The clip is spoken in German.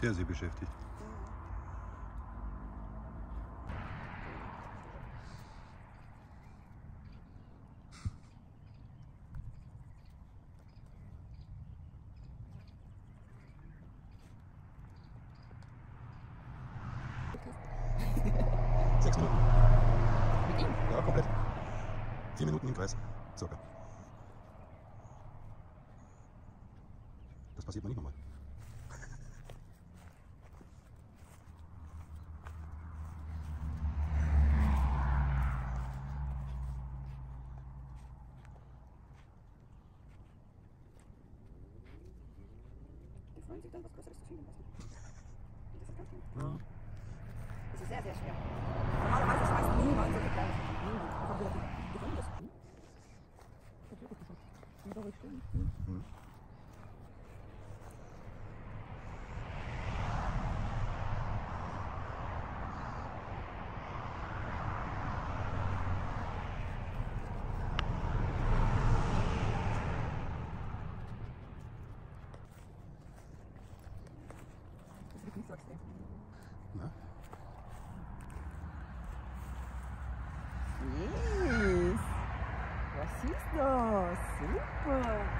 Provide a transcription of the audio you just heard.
Der hier beschäftigt. Sechs Minuten. Mit ihm? Ja, komplett. Vier Minuten im Kreis. Circa. Das passiert mir nicht nochmal. Freuen sich dann, was Größeres zu finden. du? Und Das ist ganz schön. Ja. Das ist sehr, sehr schwer. você. Né? Não. Sim, vocês dois, super!